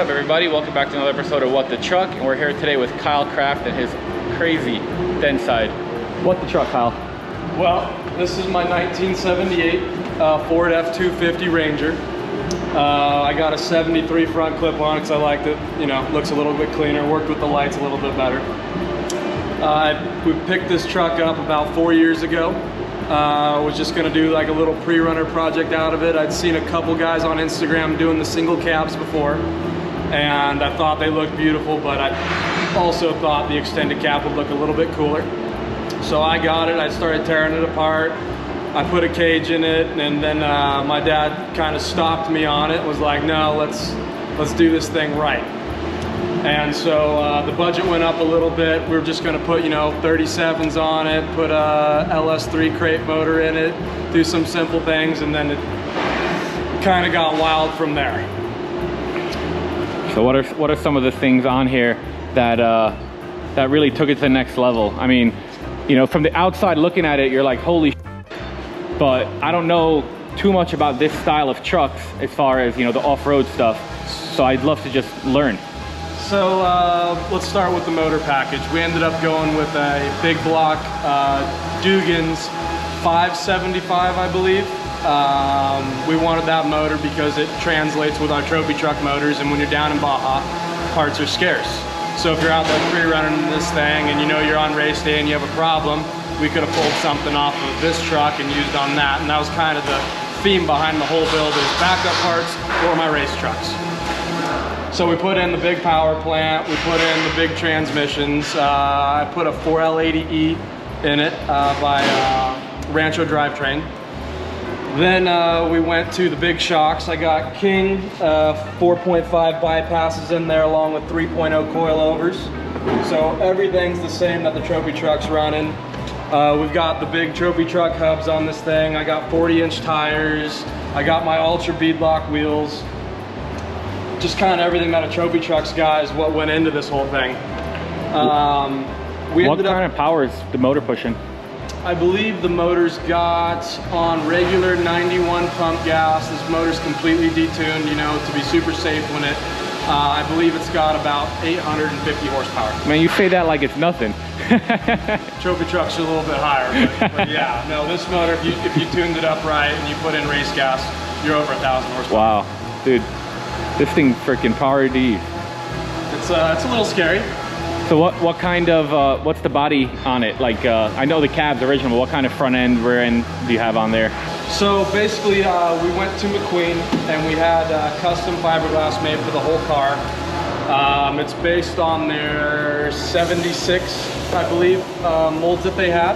What up everybody? Welcome back to another episode of What the Truck and we're here today with Kyle Craft and his crazy Dentside. What the truck, Kyle? Well, this is my 1978 uh, Ford F-250 Ranger. Uh, I got a 73 front clip on because I liked it. You know, looks a little bit cleaner, worked with the lights a little bit better. Uh, we picked this truck up about four years ago. Uh, was just gonna do like a little pre-runner project out of it. I'd seen a couple guys on Instagram doing the single cabs before, and I thought they looked beautiful, but I also thought the extended cap would look a little bit cooler. So I got it, I started tearing it apart. I put a cage in it, and then uh, my dad kind of stopped me on it, was like, no, let's, let's do this thing right. And so uh, the budget went up a little bit. We were just gonna put, you know, 37s on it, put a LS3 crate motor in it, do some simple things, and then it kind of got wild from there. So what are what are some of the things on here that uh, that really took it to the next level? I mean, you know, from the outside looking at it, you're like, holy, but I don't know too much about this style of trucks as far as you know the off-road stuff. So I'd love to just learn. So uh, let's start with the motor package. We ended up going with a big block uh, Doogan's 575, I believe. Um, we wanted that motor because it translates with our trophy truck motors and when you're down in Baja, parts are scarce. So if you're out there pre-running this thing and you know you're on race day and you have a problem, we could have pulled something off of this truck and used on that. And that was kind of the theme behind the whole build is backup parts for my race trucks. So we put in the big power plant, we put in the big transmissions. Uh, I put a 4L80E in it uh, by uh, Rancho Drivetrain. Then uh, we went to the big shocks. I got King uh, 4.5 bypasses in there along with 3.0 coilovers. So everything's the same that the trophy truck's running. Uh, we've got the big trophy truck hubs on this thing. I got 40 inch tires. I got my ultra beadlock wheels just kind of everything that a trophy truck's got is what went into this whole thing. Um, we what kind of power is the motor pushing? I believe the motor's got on regular 91 pump gas. This motor's completely detuned, you know, to be super safe when it, uh, I believe it's got about 850 horsepower. Man, you say that like it's nothing. Trophy truck's are a little bit higher, but, but, yeah, no, this motor, if you, if you tuned it up right and you put in race gas, you're over a thousand horsepower. Wow, dude. This thing freaking power D. It's uh, it's a little scary. So what what kind of uh, what's the body on it? Like uh, I know the cab's original. What kind of front end rear end do you have on there? So basically, uh, we went to McQueen and we had uh, custom fiberglass made for the whole car. Um, it's based on their 76, I believe, uh, molds that they had.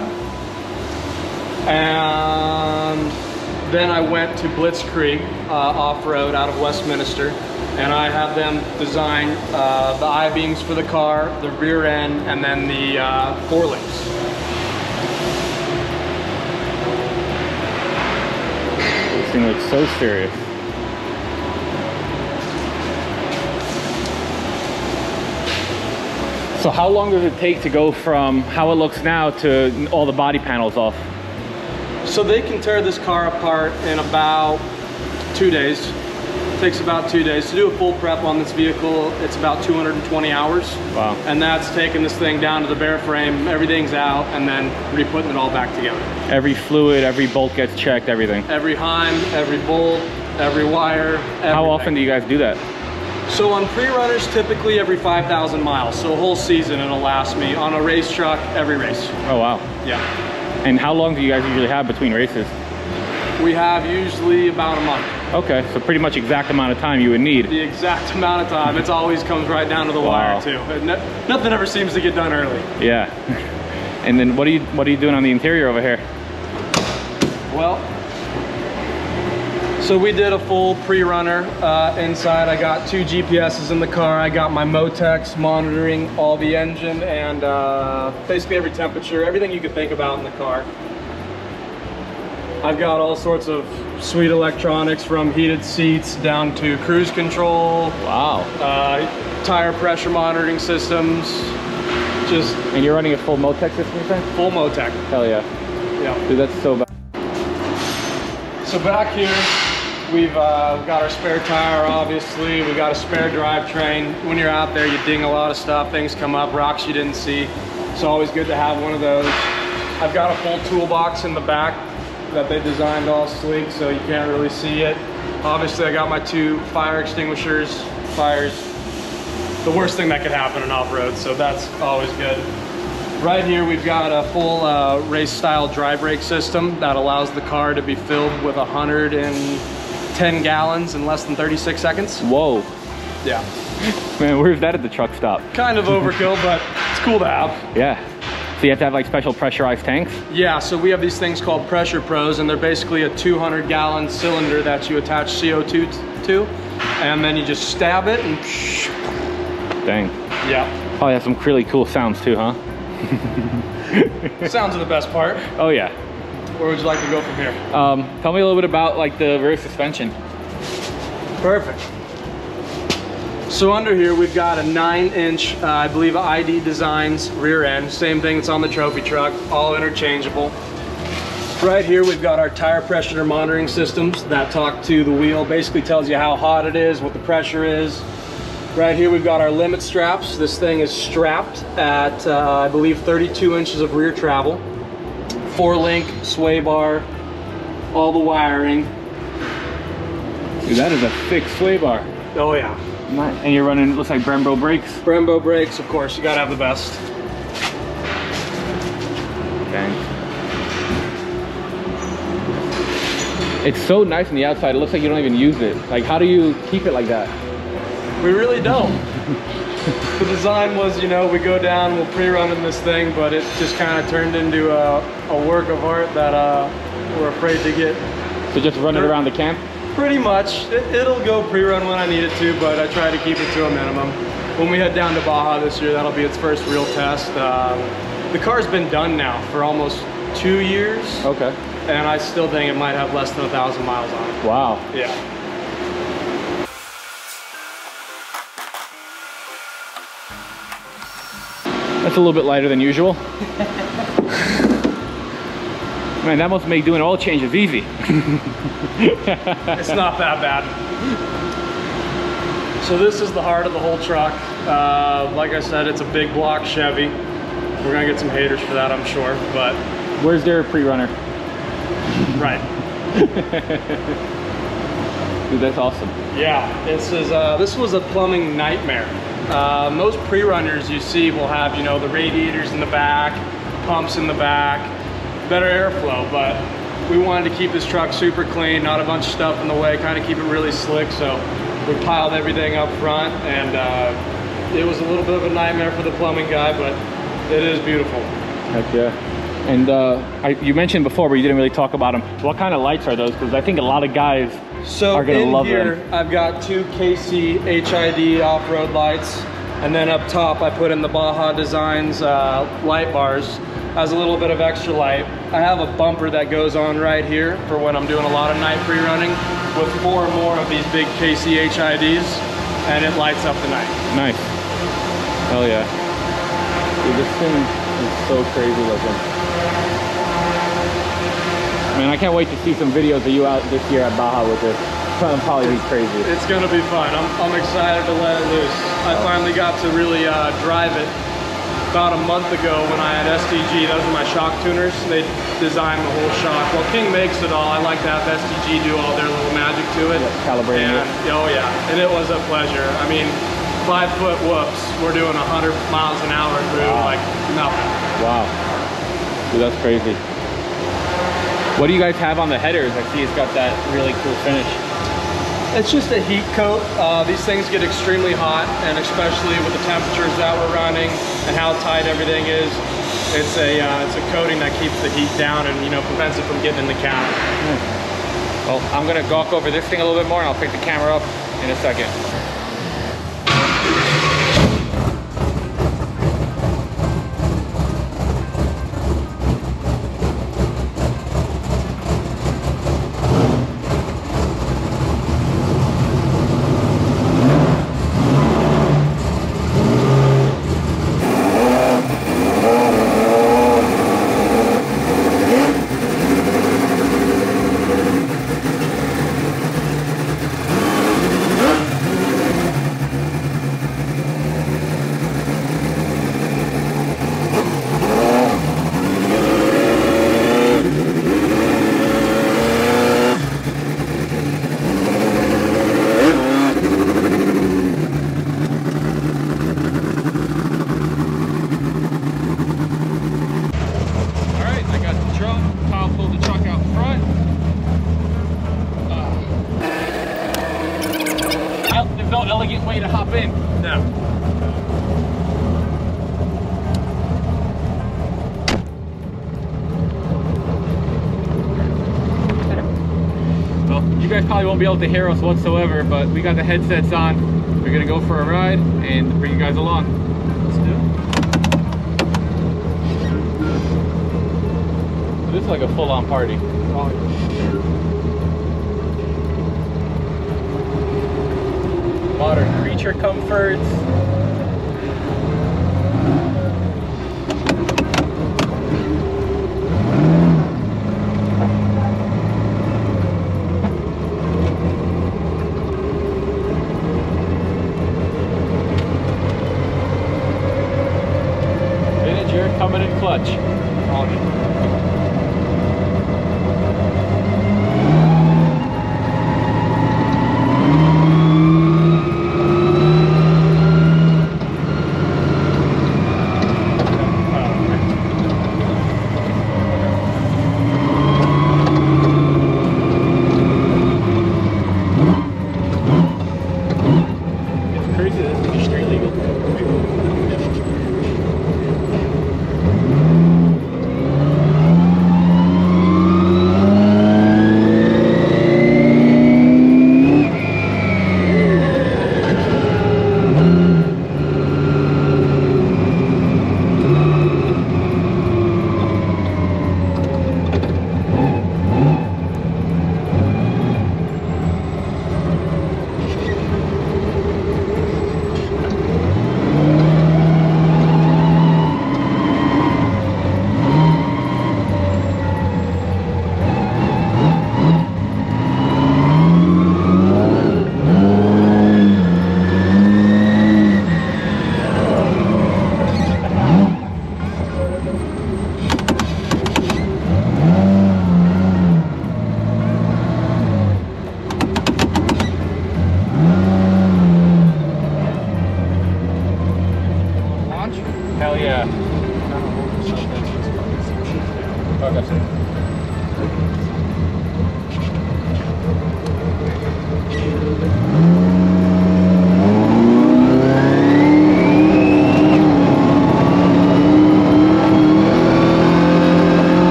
And then I went to Blitzkrieg uh, off-road out of Westminster and I had them design uh, the I-beams for the car, the rear end, and then the uh, forelegs. This thing looks so serious. So how long does it take to go from how it looks now to all the body panels off? So they can tear this car apart in about two days. It takes about two days. To do a full prep on this vehicle, it's about 220 hours. Wow. And that's taking this thing down to the bare frame, everything's out, and then re-putting it all back together. Every fluid, every bolt gets checked, everything. Every Heim, every bolt, every wire, everything. How often do you guys do that? So on pre-runners, typically every 5,000 miles. So a whole season it'll last me. On a race truck, every race. Oh, wow. Yeah. And how long do you guys usually have between races? We have usually about a month. Okay, so pretty much exact amount of time you would need. The exact amount of time. It always comes right down to the wow. wire too. No, nothing ever seems to get done early. Yeah. And then what are you what are you doing on the interior over here? Well, so we did a full pre-runner uh, inside. I got two GPSs in the car. I got my Motec's monitoring all the engine and uh, basically every temperature, everything you could think about in the car. I've got all sorts of sweet electronics from heated seats down to cruise control. Wow. Uh, tire pressure monitoring systems. Just And you're running a full Motec system, you think? Full Motec. Hell yeah. Yeah. Dude, that's so bad. So back here, We've uh, got our spare tire, obviously. We got a spare drivetrain. When you're out there, you ding a lot of stuff. Things come up, rocks you didn't see. It's always good to have one of those. I've got a full toolbox in the back that they designed all sleek, so you can't really see it. Obviously, I got my two fire extinguishers. Fires, the worst thing that could happen in off-road, so that's always good. Right here, we've got a full uh, race-style dry brake system that allows the car to be filled with 110 gallons in less than 36 seconds. Whoa. Yeah. Man, where's that at the truck stop? Kind of overkill, but it's cool to have. Yeah. So you have to have like special pressurized tanks? Yeah, so we have these things called Pressure Pros, and they're basically a 200 gallon cylinder that you attach CO2 to, and then you just stab it and Dang. yeah. Oh, Probably has some really cool sounds too, huh? Sounds are the best part. Oh yeah. Where would you like to go from here? Um, tell me a little bit about like the rear suspension. Perfect. So under here, we've got a nine inch, uh, I believe ID Designs rear end. Same thing that's on the trophy truck, all interchangeable. Right here, we've got our tire pressure monitoring systems that talk to the wheel, basically tells you how hot it is, what the pressure is. Right here, we've got our limit straps. This thing is strapped at, uh, I believe, 32 inches of rear travel. Four link, sway bar, all the wiring. Dude, that is a thick sway bar. Oh yeah. And you're running, looks like Brembo brakes. Brembo brakes, of course, you gotta have the best. Dang. It's so nice on the outside. It looks like you don't even use it. Like, how do you keep it like that? We really don't. the design was, you know, we go down, we'll pre-run in this thing, but it just kind of turned into a, a work of art that uh, we're afraid to get. So just run it around the camp? Pretty much. It, will go pre-run when I need it to, but I try to keep it to a minimum. When we head down to Baja this year, that'll be its first real test. Um, the car's been done now for almost two years. Okay. And I still think it might have less than a thousand miles on it. Wow. Yeah. That's a little bit lighter than usual. Man, that must make doing oil changes easy. it's not that bad. So this is the heart of the whole truck. Uh, like I said, it's a big block Chevy. We're gonna get some haters for that, I'm sure, but. Where's their pre-runner? Right. Dude, that's awesome. Yeah, this is uh, this was a plumbing nightmare. Uh, most pre-runners you see will have, you know, the radiators in the back, pumps in the back, better airflow, but we wanted to keep this truck super clean, not a bunch of stuff in the way, kind of keep it really slick, so we piled everything up front, and uh, it was a little bit of a nightmare for the plumbing guy, but it is beautiful. Heck yeah. And uh, I, you mentioned before, but you didn't really talk about them. What kind of lights are those? Because I think a lot of guys so are gonna in love here, them. I've got two KC HID off-road lights, and then up top I put in the Baja Designs uh, light bars as a little bit of extra light. I have a bumper that goes on right here for when I'm doing a lot of night pre-running with four more of these big KC HIDs, and it lights up the night. Nice. Hell yeah. Dude, this thing is so crazy looking. Man, I can't wait to see some videos of you out this year at Baja with this. It's gonna probably be crazy. It's gonna be fun. I'm, I'm excited to let it loose. I finally got to really uh, drive it about a month ago when I had SDG. Those are my shock tuners. They designed the whole shock. Well, King makes it all. I like to have SDG do all their little magic to it. Yeah, calibrating and, it. Oh yeah, and it was a pleasure. I mean, five foot whoops. We're doing 100 miles an hour through wow. like nothing. Wow. Dude, that's crazy. What do you guys have on the headers? I see it's got that really cool finish. It's just a heat coat. Uh, these things get extremely hot, and especially with the temperatures that we're running and how tight everything is, it's a uh, it's a coating that keeps the heat down and you know prevents it from getting in the cab. Hmm. Well, I'm gonna gawk over this thing a little bit more, and I'll pick the camera up in a second. Elegant way to hop in. No. Well, you guys probably won't be able to hear us whatsoever, but we got the headsets on. We're gonna go for a ride and bring you guys along. Let's do it. This is like a full-on party. Oh, Creature comforts.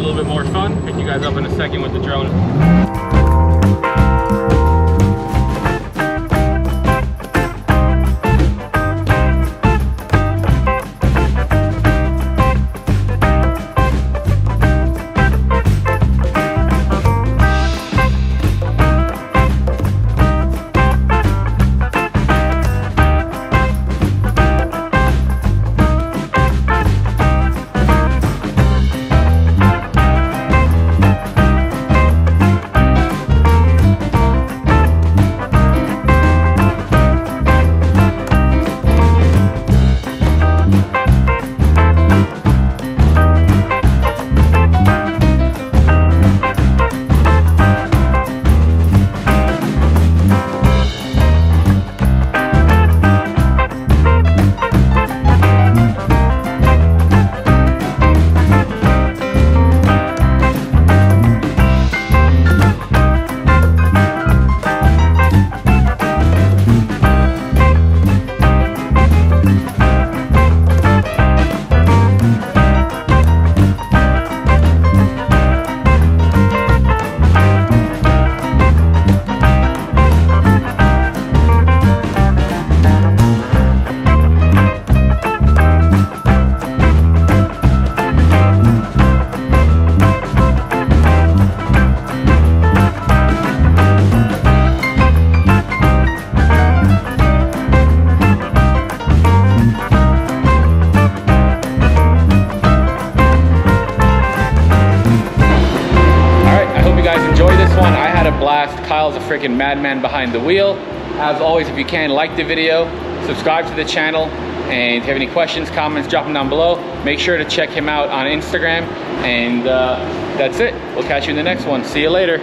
A little bit more fun. Pick you guys up in a second with the drone. Madman behind the wheel. As always, if you can, like the video, subscribe to the channel, and if you have any questions, comments, drop them down below. Make sure to check him out on Instagram. And uh, that's it. We'll catch you in the next one. See you later.